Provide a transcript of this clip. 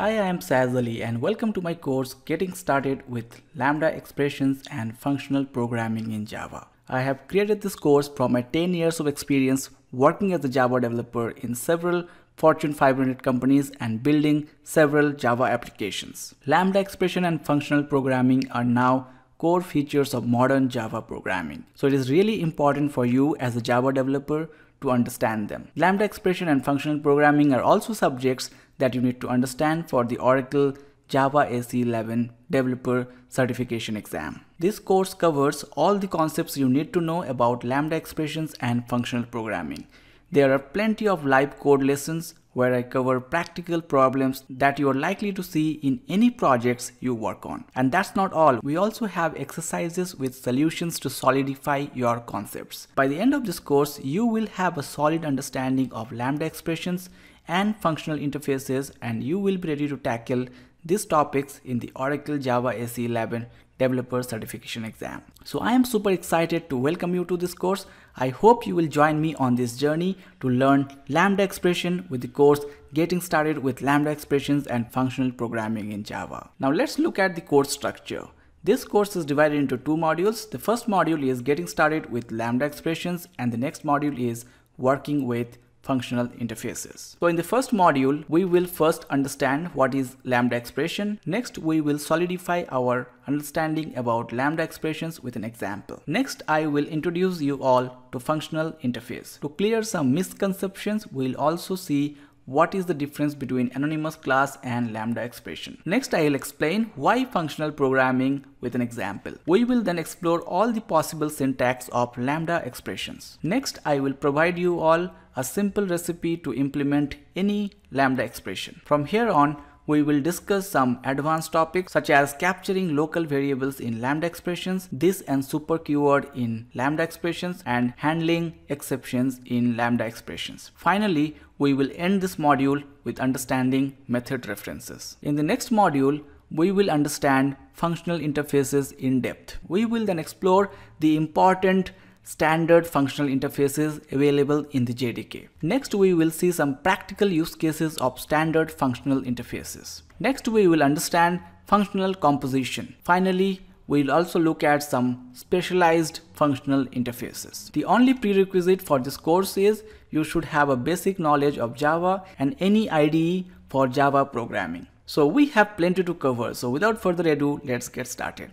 Hi, I am Saz Ali and welcome to my course Getting Started with Lambda Expressions and Functional Programming in Java. I have created this course from my 10 years of experience working as a Java developer in several Fortune 500 companies and building several Java applications. Lambda expression and functional programming are now core features of modern Java programming. So it is really important for you as a Java developer to understand them. Lambda expression and functional programming are also subjects that you need to understand for the Oracle Java SE 11 Developer Certification exam. This course covers all the concepts you need to know about Lambda expressions and functional programming. There are plenty of live code lessons where I cover practical problems that you are likely to see in any projects you work on. And that's not all. We also have exercises with solutions to solidify your concepts. By the end of this course, you will have a solid understanding of Lambda expressions and functional interfaces and you will be ready to tackle these topics in the Oracle Java SE 11 Developer Certification exam. So I am super excited to welcome you to this course. I hope you will join me on this journey to learn Lambda expression with the course Getting Started with Lambda Expressions and Functional Programming in Java. Now let's look at the course structure. This course is divided into two modules. The first module is Getting Started with Lambda Expressions and the next module is Working with functional interfaces. So in the first module, we will first understand what is Lambda expression. Next, we will solidify our understanding about Lambda expressions with an example. Next, I will introduce you all to functional interface. To clear some misconceptions, we'll also see what is the difference between anonymous class and lambda expression. Next I will explain why functional programming with an example. We will then explore all the possible syntax of lambda expressions. Next I will provide you all a simple recipe to implement any lambda expression. From here on we will discuss some advanced topics such as capturing local variables in lambda expressions, this and super keyword in lambda expressions and handling exceptions in lambda expressions. Finally, we will end this module with understanding method references. In the next module, we will understand functional interfaces in depth. We will then explore the important standard functional interfaces available in the JDK. Next, we will see some practical use cases of standard functional interfaces. Next, we will understand functional composition. Finally, we'll also look at some specialized functional interfaces. The only prerequisite for this course is you should have a basic knowledge of Java and any IDE for Java programming. So we have plenty to cover. So without further ado, let's get started.